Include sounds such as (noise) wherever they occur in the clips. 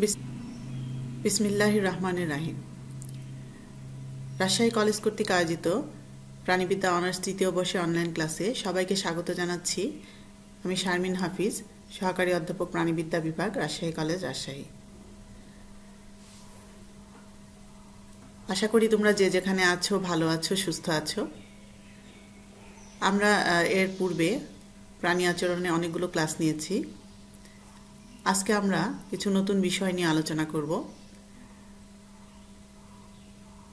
বিসমিল্লাহ রহমানের রাহিম। রাজশাহী কলেজ কর্তৃক আয়োজিত প্রাণীবিদ্যা অনার্স তৃতীয় বর্ষে অনলাইন ক্লাসে সবাইকে স্বাগত জানাচ্ছি। আমি শারমিন হাফিজ, সহকারী অধ্যাপক প্রাণীবিদ্যা বিভাগ, রাজশাহী কলেজ, রাজশাহী। আশা করি তোমরা যে যেখানে আছো, ভালো আছো, সুস্থ আছো। আমরা এর পূর্বে প্রাণী আচরণে অনেকগুলো ক্লাস নিয়েছি। আজকে আমরা কিছু নতুন বিষয় নিয়ে আলোচনা করব।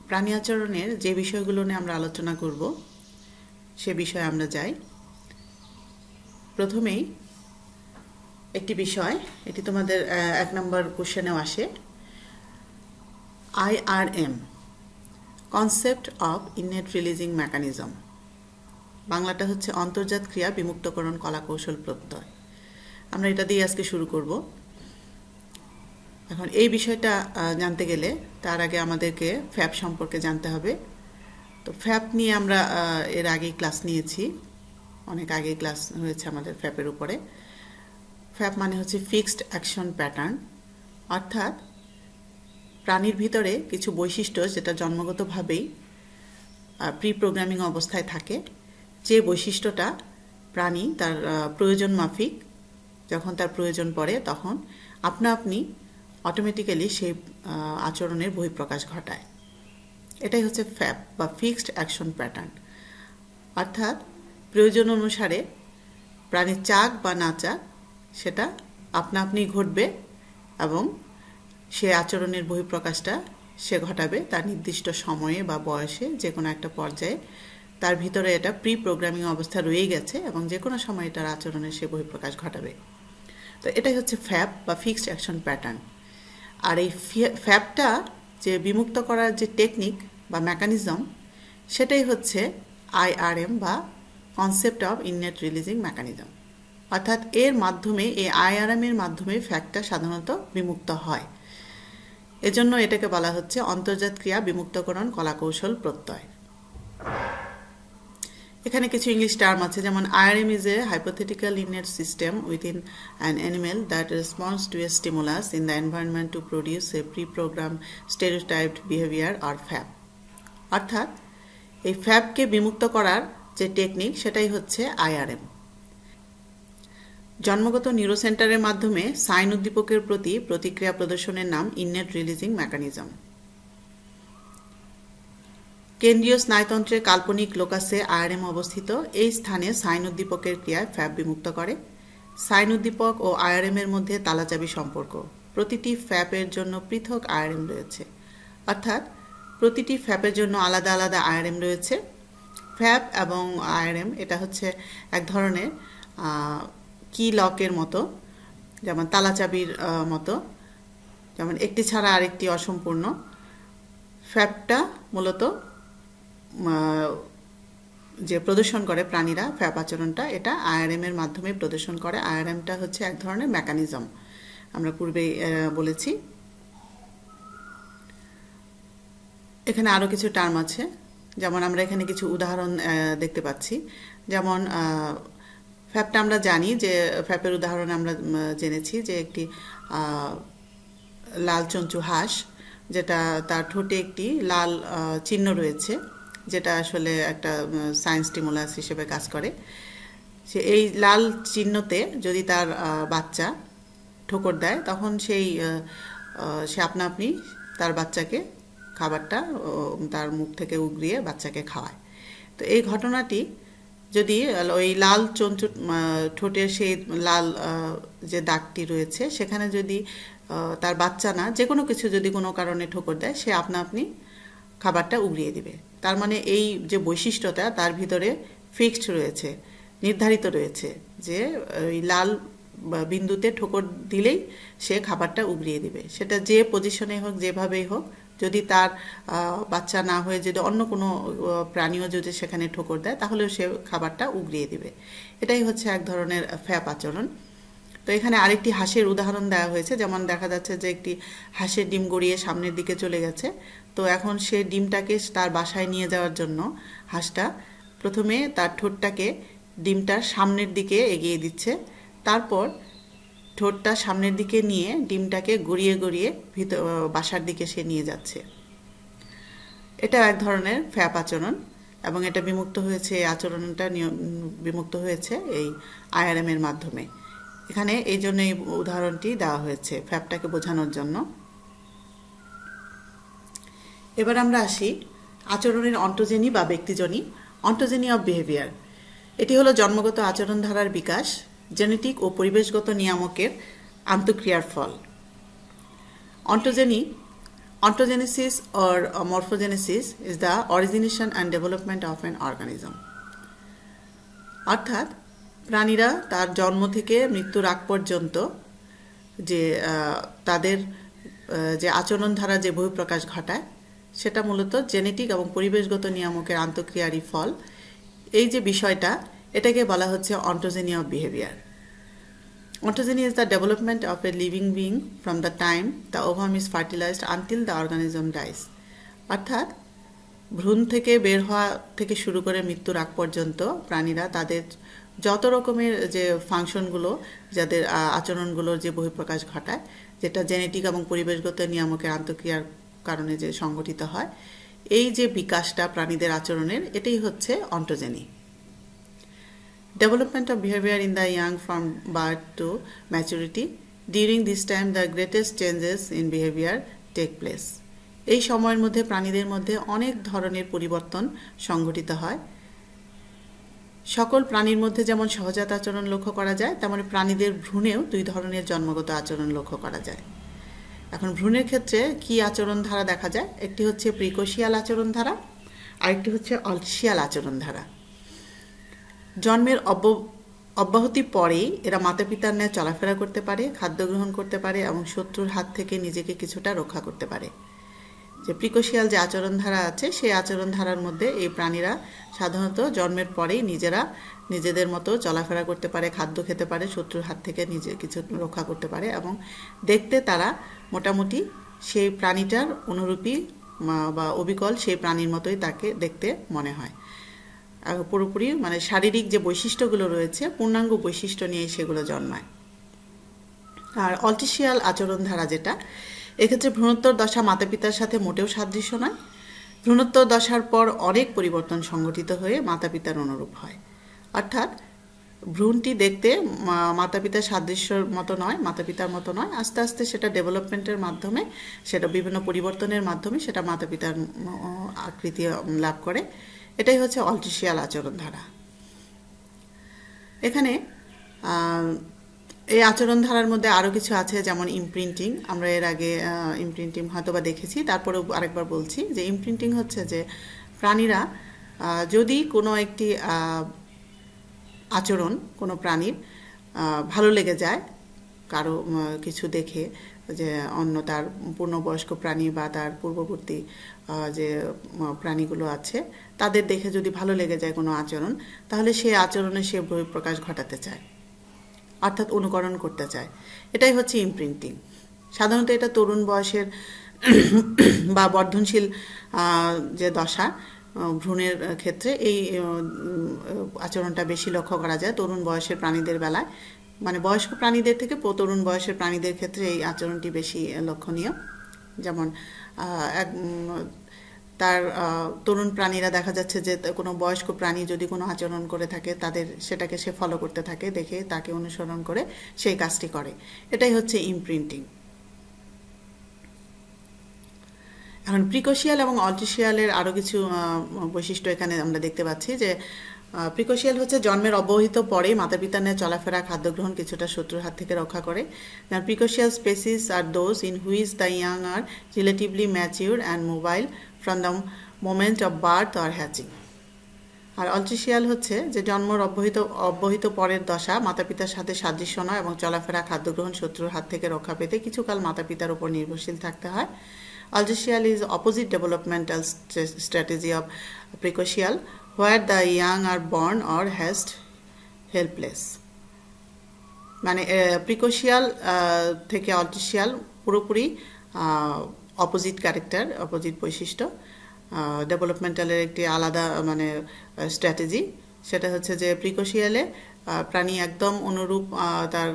প্রাণী আচরণের যে বিষয়গুলো নিয়ে আমরা আলোচনা করব, সে বিষয়ে আমরা যাই। প্রথমেই একটি বিষয়, এটি তোমাদের এক নম্বর কোশ্চেনেও আসে। IRM concept of innate releasing mechanism. বাংলাটা হচ্ছে অন্তর্জাত ক্রিয়া বিমুক্তকরণ কলাকৌশল প্রত্যয়। আমরা এটা দিয়ে আজকে শুরু করব। এখন এই বিষয়টা জানতে গেলে তার আগে আমাদেরকে ফ্যাপ সম্পর্কে জানতে হবে। তো ফ্যাপ নিয়ে আমরা এর আগেই ক্লাস নিয়েছি। অনেক আগেই ক্লাস হয়েছে আমাদের ফ্যাপের উপরে। ফ্যাপ মানে হচ্ছে ফিক্সড অ্যাকশন প্যাটার্ন। অর্থাৎ প্রাণীর ভিতরে কিছু বৈশিষ্ট্য যেটা জন্মগতভাবেই প্রি প্রোগ্রামিং অবস্থায় থাকে, যে বৈশিষ্ট্যটা প্রাণী তার প্রয়োজন মাফিক যখন তার প্রয়োজন পড়ে, তখন আপনা আপনি অটোমেটিক্যালি সেই আচরণের বহিঃপ্রকাশ ঘটায়। এটাই হচ্ছে ফ্যাপ বা ফিক্সড অ্যাকশন প্যাটার্ন অর্থাৎ প্রয়োজন অনুসারে প্রাণীর চাক বা না চাক, সেটা আপনা আপনি ঘটবে এবং সে আচরণের বহিঃপ্রকাশটা সে ঘটাবে তার নির্দিষ্ট সময়ে বা বয়সে যে কোনো একটা পর্যায়ে। তার ভিতরে এটা প্রি প্রোগ্রামিং অবস্থা রয়েই গেছে এবং যে কোনো সময় এটার আচরণের সে বহিঃপ্রকাশ ঘটাবে। তো এটাই হচ্ছে ফ্যাপ বা ফিক্সড অ্যাকশন প্যাটার্ন আর এই ফ্যাপটা যে বিমুক্ত করার যে টেকনিক বা মেকানিজম সেটাই হচ্ছে আইআরএম বা concept of innate releasing mechanism অর্থাৎ এর মাধ্যমে, এই আইআরএম এর মাধ্যমে ফ্যাক্টটা সাধারণত বিমুক্ত হয়। এজন্য এটাকে বলা হচ্ছে অন্তর্জাত ক্রিয়া বিমুক্তকরণ কলাকৌশল প্রত্যয়। এখানে কিছু ইংলিশ টার্ম আছে, যেমন IRM is a hypothetical innate system within an animal that response to a stimulus in the environment to produce a pre program stereotyped behaviour R FAP অর্থাৎ, এই ফ্যাপকে বিমুক্ত করার যে টেকনিক সেটাই হচ্ছে আইআরএম। জন্মগত নিউরোসেন্টারের মাধ্যমে সাইন উদ্দীপকের প্রতি প্রতিক্রিয়া প্রদর্শনের নাম ইননেট রিলিজিং মেকানিজম কেন্দ্রীয় স্নায়ুতন্ত্রের কাল্পনিক লোকাসে আয়ারএম অবস্থিত, এই স্থানে সাইন উদ্দীপকের ক্রিয়ায় ফ্যাপ বিমুক্ত করে। সাইন উদ্দীপক ও আয়ারএম এর মধ্যে তালাচাবি সম্পর্ক। প্রতিটি ফ্যাপের জন্য পৃথক আয়ারএম রয়েছে। অর্থাৎ, প্রতিটি ফ্যাপের জন্য আলাদা আলাদা আয়ারএম রয়েছে। ফ্যাপ এবং আয়ারএম এটা হচ্ছে এক ধরনের কি লকের মতো, যেমন তালাচাবির মতো। যেমন একটি ছাড়া আরেকটি অসম্পূর্ণ। ফ্যাপটা মূলত যে প্রদর্শন করে প্রাণীরা, ফ্যাপ আচরণটা, এটা আয়ারএম এর মাধ্যমে প্রদর্শন করে। আয়ারএমটা হচ্ছে এক ধরনের মেকানিজম আমরা পূর্বেই বলেছি। এখানে আরও কিছু টার্ম আছে। যেমন আমরা এখানে কিছু উদাহরণ দেখতে পাচ্ছি। যেমন ফ্যাপটা আমরা জানি যে, ফ্যাপের উদাহরণ আমরা জেনেছি যে একটি লাল চঞ্চু হাঁস, যেটা তার ঠোঁটে একটি লাল চিহ্ন রয়েছে। যেটা আসলে একটা সায়েন্স স্টিমুলাস হিসেবে কাজ করে। সে এই লাল চিহ্নতে যদি তার বাচ্চা ঠোকর দেয়, তখন সেই সে আপনা আপনি তার বাচ্চাকে খাবারটা তার মুখ থেকে উগরিয়ে বাচ্চাকে খাওয়ায়। তো এই ঘটনাটি যদি ওই লাল চঞ্চু ঠোঁটের সেই লাল যে দাগটি রয়েছে, সেখানে যদি তার বাচ্চা না যে কোনো কিছু যদি কোনো কারণে ঠোকর দেয়, সে আপনা আপনি খাবারটা উগড়িয়ে দিবে। তার মানে এই যে বৈশিষ্ট্যটা, তার ভিতরে ফিক্সড রয়েছে, নির্ধারিত রয়েছে যে ওই লাল বিন্দুতে ঠোকর দিলেই সে খাবারটা উগড়িয়ে দিবে। সেটা যে পজিশনে হোক, যেভাবেই হোক, যদি তার বাচ্চা না হয়ে যদি অন্য কোনো প্রাণীও যদি সেখানে ঠোকর দেয় তাহলে সে খাবারটা উগড়িয়ে দিবে। এটাই হচ্ছে এক ধরনের ফ্যাপ আচরণ। তো এখানে আরেকটি হাঁসের উদাহরণ দেওয়া হয়েছে। যেমন দেখা যাচ্ছে যে একটি হাঁসের ডিম গড়িয়ে সামনের দিকে চলে গেছে। তো এখন সে ডিমটাকে তার বাসায় নিয়ে যাওয়ার জন্য হাঁসটা প্রথমে তার ঠোঁটটাকে ডিমটার সামনের দিকে এগিয়ে দিচ্ছে। তারপর ঠোঁটটা সামনের দিকে নিয়ে ডিমটাকে গড়িয়ে গড়িয়ে ভিতর বাসার দিকে সে নিয়ে যাচ্ছে। এটা এক ধরনের ফ্যাপ আচরণ এবং এটা বিমুক্ত হয়েছে, এই আচরণটা বিমুক্ত হয়েছে এই আইআরএম এর মাধ্যমে। এখানে এই জন্য এই উদাহরণটি দেওয়া হয়েছে ফ্যাপটাকে বোঝানোর জন্য। এবার আমরা আসি আচরণের অন্টোজেনি বা ব্যক্তিজনী অন্টোজেনি অফ বিহেভিয়ার। এটি হলো জন্মগত আচরণ ধারার বিকাশ জেনেটিক ও পরিবেশগত নিয়ামকের আন্তঃক্রিয়ার ফল। Ontogeny Ontogenesis or uh, is the the and development of of organism অর্থাৎ প্রাণীরা তার জন্ম থেকে মৃত্যুর আগ পর্যন্ত যে তাদের যে আচরণ ধারা যে বহিঃপ্রকাশ ঘটায় সেটা মূলত জেনেটিক এবং পরিবেশগত নিয়ামকের আন্তঃক্রিয়ারই ফল এই যে বিষয়টা, এটাকে বলা হচ্ছে ontogeny of behaviour Ontogeny is the development of a living being from the time the ovum is fertilized until the organism dies. অর্থাৎ, ভ্রূণ থেকে বের হওয়া থেকে শুরু করে মৃত্যুর আগ পর্যন্ত প্রাণীরা তাদের যত রকমের যে ফাংশনগুলো, যাদের আচরণগুলোর যে বহিঃপ্রকাশ ঘটায়, যেটা জেনেটিক এবং পরিবেশগত নিয়ামকের আন্তঃক্রিয়ার কারণে যে সংগঠিত হয় এই যে বিকাশটা প্রাণীদের আচরণের এটাই হচ্ছে ontogeny Development of behavior in the young from birth to maturity. During this time, the greatest changes in behavior take place. এই সময়ের মধ্যে প্রাণীদের মধ্যে অনেক ধরনের পরিবর্তন সংঘটিত হয় সকল প্রাণীর মধ্যে যেমন সহজাত আচরণ লক্ষ্য করা যায় তেমন প্রাণীদের ভ্রূণেও দুই ধরনের জন্মগত আচরণ লক্ষ্য করা যায় এখন ভ্রূণের ক্ষেত্রে কি আচরণ ধারা দেখা যায়? একটি হচ্ছে প্রিকোশিয়াল আচরণ ধারা আরেকটি হচ্ছে অলসিয়াল আচরণ ধারা জন্মের অব্যাহতি পরেই এরা মাতা পিতার ন্যায় চলাফেরা করতে পারে, খাদ্য গ্রহণ করতে পারে এবং শত্রুর হাত থেকে নিজেকে কিছুটা রক্ষা করতে পারে। যে প্রিকোশিয়াল যে আচরণ ধারা আছে, সেই আচরণ ধারার মধ্যে এই প্রাণীরা সাধারণত জন্মের পরেই নিজেরা নিজেদের মতো চলাফেরা করতে পারে, খাদ্য খেতে পারে, শত্রুর হাত থেকে নিজে কিছু রক্ষা করতে পারে এবং দেখতে তারা মোটামুটি সেই প্রাণীটার অনুরূপী বা অবিকল সেই প্রাণীর মতোই তাকে দেখতে মনে হয়। পুরোপুরি মানে শারীরিক যে বৈশিষ্ট্যগুলো রয়েছে, পূর্ণাঙ্গ বৈশিষ্ট্য নিয়ে সেগুলো জন্মায়। আর অল্টিশিয়াল আচরণ ধারা যেটা এক্ষেত্রে ভ্রূণোত্তর দশা মাতা পিতার সাথে মোটেও সাদৃশ্য নয়। ভ্রূণোত্তর দশার পর অনেক পরিবর্তন সংঘটিত হয়ে মাতা পিতার অনুরূপ হয়। অর্থাৎ ভ্রূণটি দেখতে মাতা পিতার সাদৃশ্যর মতো নয় মাতা পিতার মতো নয়। আস্তে আস্তে সেটা ডেভেলপমেন্টের মাধ্যমে, সেটা বিভিন্ন পরিবর্তনের মাধ্যমে সেটা মাতা পিতার আকৃতি লাভ করে। এটাই হচ্ছে অল্টিশিয়াল আচরণ ধারা এখানে এই আচরণ ধারার মধ্যে আরও কিছু আছে, যেমন ইমপ্রিন্টিং আমরা এর আগে ইমপ্রিন্টিং হয়তো বা দেখেছি। তারপরেও আরেকবার বলছি যে ইমপ্রিন্টিং হচ্ছে যে প্রাণীরা যদি কোনো একটি আচরণ কোনো প্রাণীর ভালো লেগে যায়, কারও কিছু দেখে যে অন্য তার পূর্ণবয়স্ক প্রাণী বা তার পূর্ববর্তী যে প্রাণীগুলো আছে, তাদের দেখে যদি ভালো লেগে যায় কোনো আচরণ, তাহলে সেই আচরণে সে বহিঃপ্রকাশ ঘটাতে চায়। অর্থাৎ অনুকরণ করতে চায়। এটাই হচ্ছে ইমপ্রিন্টিং সাধারণত এটা তরুণ বয়সের (clears throat) বা বর্ধনশীল যে দশা ভ্রূণের ক্ষেত্রে এই আচরণটা বেশি লক্ষ্য করা যায় তরুণ বয়সের প্রাণীদের বেলায়। মানে বয়স্ক প্রাণীদের থেকে তরুণ বয়সের প্রাণীদের ক্ষেত্রে এই আচরণটি বেশি লক্ষণীয়। যেমন এক তার তরুণ প্রাণীরা দেখা যাচ্ছে যে কোনো বয়স্ক প্রাণী যদি কোনো আচরণ করে থাকে, তাদের সেটাকে সে ফলো করতে থাকে, দেখে তাকে অনুসরণ করে সেই কাজটি করে। এটাই হচ্ছে ইমপ্রিন্টিং এখন প্রিকোশিয়াল এবং অল্টিশিয়ালের আরও কিছু বৈশিষ্ট্য এখানে আমরা দেখতে পাচ্ছি যে প্রিকোশিয়াল হচ্ছে জন্মের অবহিত পরে মাতা পিতা নিয়ে চলাফেরা খাদ্য গ্রহণ কিছুটা শত্রুর হাত থেকে রক্ষা করে। Precocial species are those in whose the young are relatively mature and mobile from the moment of birth or hatching R altricial হচ্ছে যে জন্মর অব্যাহিত অব্যাহিত পরের দশা মাতা পিতার সাথে সাদৃশ্য নয় এবং চলাফেরা খাদ্য গ্রহণ শত্রুর হাত থেকে রক্ষা পেতে কিছুকাল মাতা পিতার উপর নির্ভরশীল থাকতে হয়। Algecial is opposite developmental strategy strategy of precocial the the are born or hatched helpless মানে প্রিকোশিয়াল থেকে অল্টিশিয়াল পুরোপুরি অপোজিট ক্যারেক্টার অপোজিট বৈশিষ্ট্য ডেভেলপমেন্টালের একটি আলাদা মানে স্ট্র্যাটেজি সেটা হচ্ছে যে প্রিকোশিয়ালে প্রাণী একদম অনুরূপ তার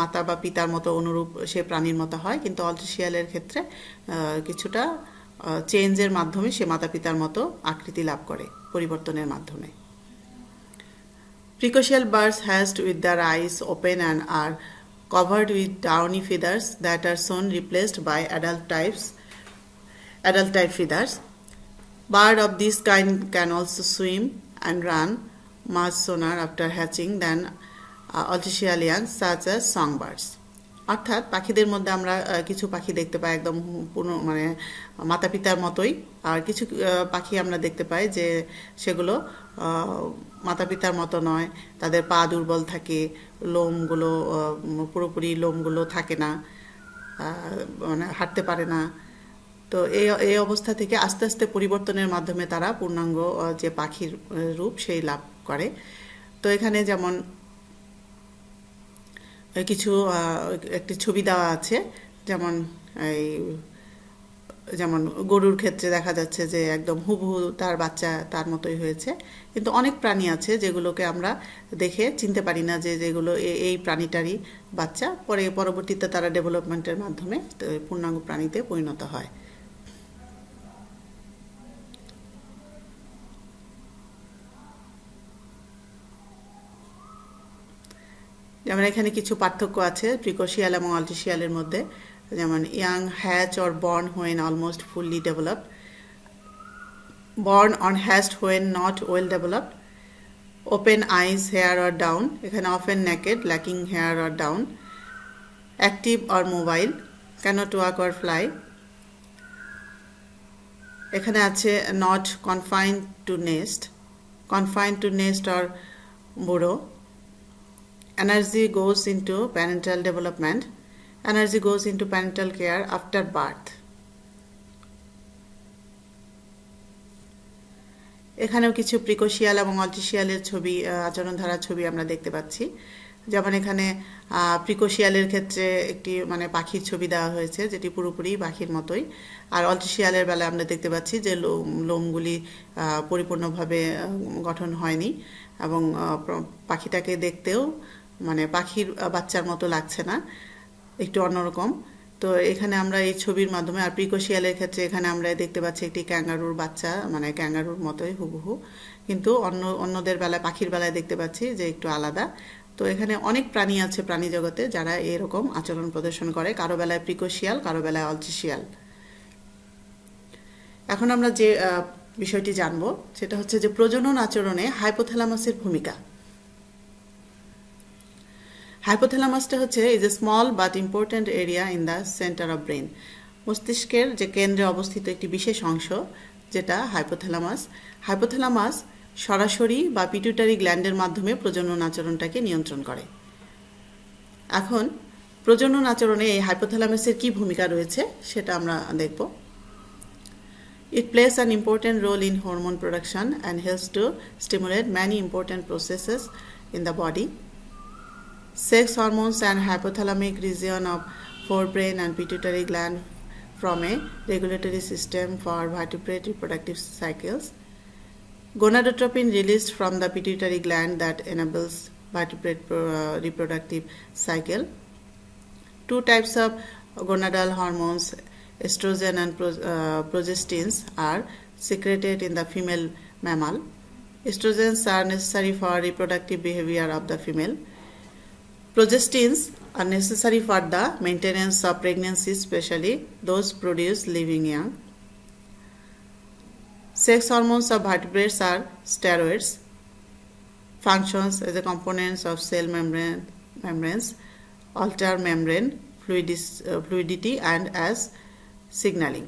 মাতা বা পিতার মতো অনুরূপ সে প্রাণীর মতো হয়, কিন্তু অল্ট্রিশিয়ালের ক্ষেত্রে কিছুটা চেঞ্জের মাধ্যমে সে মাতা পিতার মতো আকৃতি লাভ করে, পরিবর্তনের মাধ্যমে। Precocial birds hatched with their eyes open and are covered with downy feathers that are soon replaced by adult types adult type feathers. Bird of this kind can also swim and run much sooner after hatching than uh, artificial such as songbirds. অর্থাৎ পাখিদের মধ্যে আমরা কিছু পাখি দেখতে পাই একদম পুরো মানে মাতা পিতার মতোই আর কিছু পাখি আমরা দেখতে পাই যে সেগুলো মাতা পিতার মতো নয় তাদের পা দুর্বল থাকে লোমগুলো পুরোপুরি লোমগুলো থাকে না মানে হাঁটতে পারে না তো এই এই অবস্থা থেকে আস্তে আস্তে পরিবর্তনের মাধ্যমে তারা পূর্ণাঙ্গ যে পাখির রূপ সেই লাভ করে। তো এখানে যেমন কিছু একটি ছবি দেওয়া আছে, যেমন এই, যেমন গরুর ক্ষেত্রে দেখা যাচ্ছে যে একদম হুবহু তার বাচ্চা তার মতোই হয়েছে। কিন্তু অনেক প্রাণী আছে যেগুলোকে আমরা দেখে চিনতে পারি না যে যেগুলো এই প্রাণীটারই বাচ্চা। পরে, পরবর্তীতে তারা ডেভেলপমেন্টের মাধ্যমে পূর্ণাঙ্গ প্রাণীতে পরিণত হয়। যেমন এখানে কিছু পার্থক্য আছে প্রিকোশিয়াল এবং অল্টিশিয়ালের মধ্যে। যেমন young hatch or born when almost fully developed born on hatched when not well developed open eyes hair or down এখানে often naked lacking hair or down active or mobile cannot walk or fly এখানে আছে not confined to nest confined to nest or burrow. Energy goes into parental development. Energy goes into parental care after birth. এখানেও কিছু precocial এবং অল্টিশিয়ালের ছবি আচরণ ধারার ছবি আমরা দেখতে পাচ্ছি। যেমন এখানে প্রিকোশিয়ালের ক্ষেত্রে একটি মানে পাখির ছবি দেওয়া হয়েছে, যেটি পুরোপুরি পাখির মতোই। আর অল্টিশিয়ালের বেলায় আমরা দেখতে পাচ্ছি যে লোম, লোমগুলি পরিপূর্ণভাবে গঠন হয়নি এবং পাখিটাকে দেখতেও মানে পাখির বাচ্চার মতো লাগছে না, একটু অন্যরকম। তো এখানে আমরা এই ছবির মাধ্যমে, আর প্রিকোশিয়ালের ক্ষেত্রে এখানে আমরা দেখতে পাচ্ছি একটি ক্যাঙ্গারুর বাচ্চা মানে ক্যাঙ্গারুর মতোই হুবহু। কিন্তু অন্য, অন্যদের বেলায়, পাখির বেলায় দেখতে পাচ্ছি যে একটু আলাদা। তো এখানে অনেক প্রাণী আছে প্রাণী জগতে যারা এরকম আচরণ প্রদর্শন করে, কারও বেলায় প্রিকোশিয়াল কারও বেলায় অলচিশিয়াল এখন আমরা যে বিষয়টি জানব, সেটা হচ্ছে যে প্রজনন আচরণে হাইপোথ্যালামাসের ভূমিকা। হাইপোথ্যালামাসটা হচ্ছে is a small but important area in the centre of brain মস্তিষ্কের যে কেন্দ্রে অবস্থিত একটি বিশেষ অংশ, যেটা হাইপোথ্যালামাস হাইপোথ্যালামাস সরাসরি বা পিটুটারি গ্ল্যান্ডের মাধ্যমে প্রজনন আচরণটাকে নিয়ন্ত্রণ করে। এখন, প্রজনন আচরণে এই হাইপোথ্যালামাসের কি ভূমিকা রয়েছে সেটা আমরা দেখব। It plays an important role in hormone production and helps to stimulate many important processes in the body. Sex hormones and hypothalamic region of forebrain and pituitary gland from a regulatory system for vertebrate reproductive cycles. Gonadotropin released from the pituitary gland that enables vertebrate uh, reproductive cycle. Two types of gonadal hormones, estrogen and pro, uh, progestins, are secreted in the female mammal. Estrogens are necessary for reproductive behavior of the female. Progestins are necessary for the maintenance of pregnancy, especially those produced living young. Sex hormones of vertebrates are steroids, functions as a components of cell membrane, membranes, alter membrane fluidis, uh, fluidity and as signaling.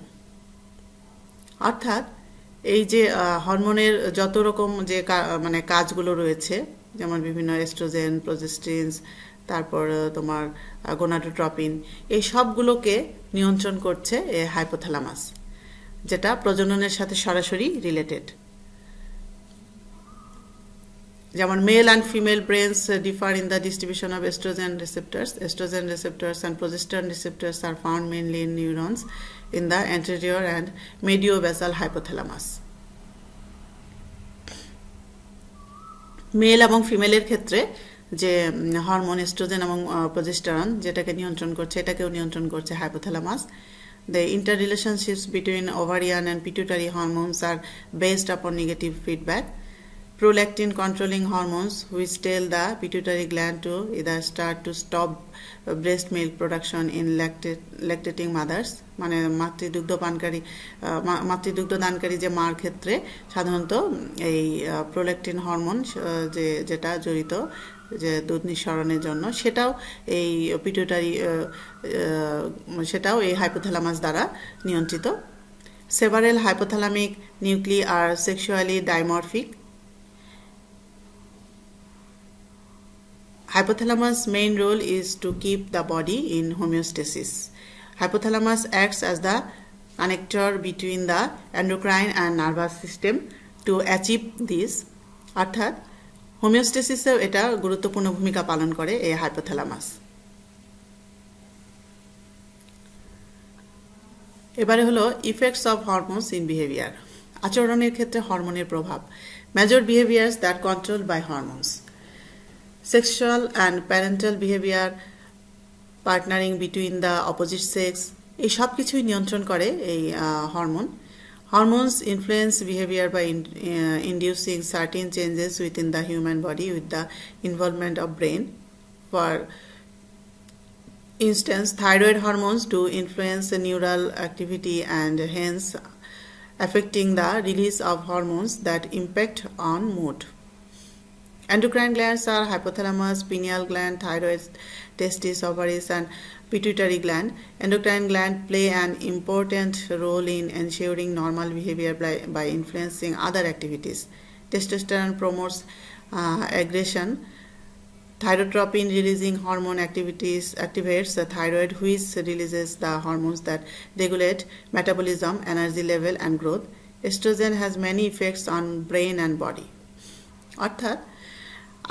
অর্থাৎ এই যে হরমোনের যত রকম যে মানে কাজগুলো রয়েছে যেমন বিভিন্ন এস্ট্রোজেন প্রজেস্টিনস তারপর তোমার গোনাডোট্রপিন, এই সবগুলোকে নিয়ন্ত্রণ করছে হাইপোথ্যালামাস, যেটা প্রজননের সাথে সরাসরি রিলেটেড যেমন male and female brains differ in the distribution of oestrogen receptors oestrogen receptors and progesterone receptors are found mainly in neurons in the anterior and mediovasal hypothalamus. Male এবং ফিমেলের ক্ষেত্রে যে হরমোন এস্ট্রোজেন এবং প্রজেস্টারন যেটাকে নিয়ন্ত্রণ করছে, এটাকেও নিয়ন্ত্রণ করছে hypothalamus the inter relationships between ovarian and pituitary hormones are based upon negative feedback prolactin controlling hormones which tell the pituitary gland to E the start to stop breast milk production in lactating mothers মানে মাতৃদুগ্ধ পানকারী মাতৃদুগ্ধ দানকারী যে মার ক্ষেত্রে সাধারণত এই prolactin hormone যে, যেটা জড়িত যে দুধ নিঃসরণের জন্য সেটাও এই পিটুটারি সেটাও এই হাইপোথ্যালামাস দ্বারা নিয়ন্ত্রিত several hypothalamic nuclei are sexually dimorphic Hypothalamus' main role is to keep the body in homeostasis. Hypothalamus acts as the connector between the endocrine and nervous system to achieve this. অর্থাৎ হোমিওস্টেসিসেও এটা গুরুত্বপূর্ণ ভূমিকা পালন করে এই hypothalamus. এবারে হলো effects of hormones in behaviour আচরণের ক্ষেত্রে হরমোনের প্রভাব। Major behaviours that control by hormones sexual and parental behaviour partnering between the opposite sex এই সব কিছুই নিয়ন্ত্রণ করে এই hormone Hormones influence behavior by in, uh, inducing certain changes within the human body with the involvement of brain. For instance, thyroid hormones do influence neural activity and hence affecting the release of hormones that impact on mood. Endocrine glands are hypothalamus, pineal gland, thyroid, testis, ovaries and pituitary gland. Endocrine gland play an important role in ensuring normal behavior by, by influencing other activities. Testosterone promotes uh, aggression. Thyrotropin releasing hormone activities activates the thyroid, which releases the hormones that regulate metabolism, energy level, and growth. Estrogen has many effects on brain and body. অর্থাৎ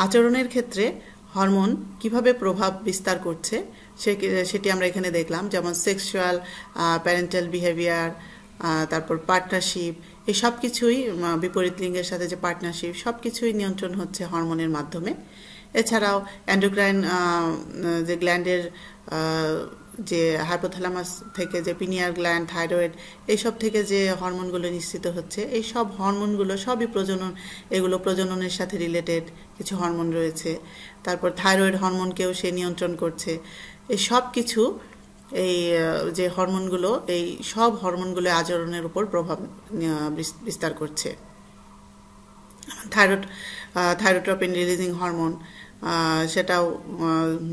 আচরণের ক্ষেত্রে hormone কীভাবে প্রভাব বিস্তার করছে সেটি আমরা এখানে দেখলাম, যেমন সেক্সুয়াল প্যারেন্টাল বিহেভিয়ার তারপর পার্টনারশিপ এই সব কিছুই বিপরীত লিঙ্গের সাথে যে পার্টনারশিপ সব কিছুই নিয়ন্ত্রণ হচ্ছে হরমোনের মাধ্যমে। এছাড়াও অ্যান্ডোক্রাইন যে গ্ল্যান্ডের যে হাইপোথ্যালামাস থেকে যে পিনিয়ার গ্ল্যান্ড থাইরয়েড এইসব থেকে যে হরমোনগুলো নিশ্চিত হচ্ছে, এই সব হরমোনগুলো সবই প্রজনন, এগুলো প্রজননের সাথে রিলেটেড কিছু হরমোন রয়েছে। তারপর থাইরয়েড হরমোনকেও সে নিয়ন্ত্রণ করছে। এই সব কিছু, এই যে হরমোনগুলো এই সব হরমোনগুলো আচরণের উপর প্রভাব বিস্তার করছে। থাইরয়েড থাইরোট্রপিন রিলিজিং হরমোন সেটাও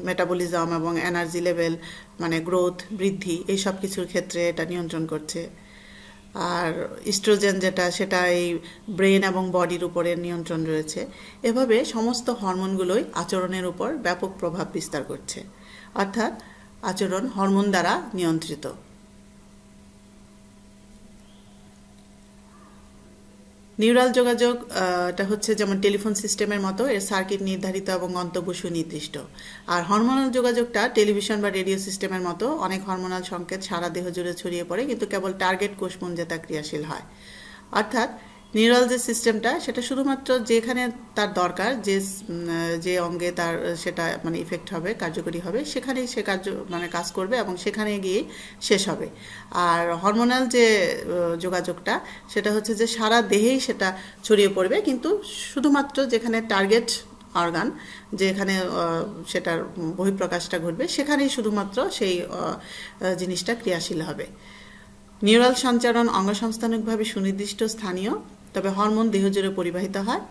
মেটাবলিজম এবং এনার্জি লেভেল মানে গ্রোথ বৃদ্ধি, এই সব কিছুর ক্ষেত্রে এটা নিয়ন্ত্রণ করছে। আর ইস্ট্রোজেন যেটা, সেটা এই ব্রেন এবং বডির উপরে নিয়ন্ত্রণ রয়েছে। এভাবে সমস্ত হরমোনগুলোই আচরণের উপর ব্যাপক প্রভাব বিস্তার করছে। অর্থাৎ আচরণ হরমোন দ্বারা নিয়ন্ত্রিত। নিউরাল যোগাযোগ এটা হচ্ছে যেমন টেলিফোন সিস্টেমের মতো, এর সার্কিট নির্ধারিত এবং গন্তব্য সুনির্দিষ্ট আর হরমোনাল যোগাযোগটা টেলিভিশন বা রেডিও সিস্টেমের মতো অনেক হরমোনাল সংকেত সারা দেহ জুড়ে ছড়িয়ে পড়ে, কিন্তু কেবল টার্গেট কোষপুঞ্জে তা ক্রিয়াশীল হয়। অর্থাৎ নিউরাল যে সিস্টেমটা সেটা শুধুমাত্র যেখানে তার দরকার, যে যে অঙ্গে তার, সেটা মানে ইফেক্ট হবে, কার্যকরী হবে, সেখানেই সে কার্য মানে কাজ করবে এবং সেখানে গিয়ে শেষ হবে। আর হরমোনাল যে যোগাযোগটা, সেটা হচ্ছে যে সারা দেহেই সেটা ছড়িয়ে পড়বে, কিন্তু শুধুমাত্র যেখানে টার্গেট অর্গান যেখানে সেটার বহিঃপ্রকাশটা ঘটবে, সেখানেই শুধুমাত্র সেই জিনিসটা ক্রিয়াশীল হবে। নিউরাল সঞ্চারণ অঙ্গসংস্থানিকভাবে সুনির্দিষ্ট স্থানীয় তবে হরমোন দেহ জুড়ে পরিবাহিত হয়।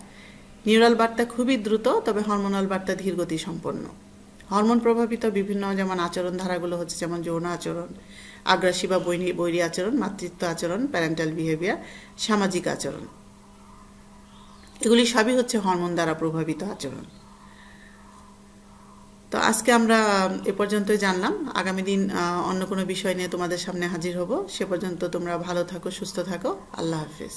নিউরাল বার্তা খুবই দ্রুত, তবে হরমোনাল বার্তা ধীরগতি সম্পন্ন। হরমোন প্রভাবিত বিভিন্ন যেমন আচরণ ধারাগুলো হচ্ছে যেমন যৌন আচরণ, আগ্রাসী বা বৈরী বৈরী আচরণ, মাতৃত্ব আচরণ, প্যারেন্টাল বিহেভিয়ার, সামাজিক আচরণ। এগুলি সবই হচ্ছে হরমোন দ্বারা প্রভাবিত আচরণ। তো আজকে আমরা এ পর্যন্তই জানলাম। আগামী দিন অন্য কোনো বিষয় নিয়ে তোমাদের সামনে হাজির হব। সে পর্যন্ত তোমরা ভালো থাকো, সুস্থ থাকো। আল্লাহ হাফিজ।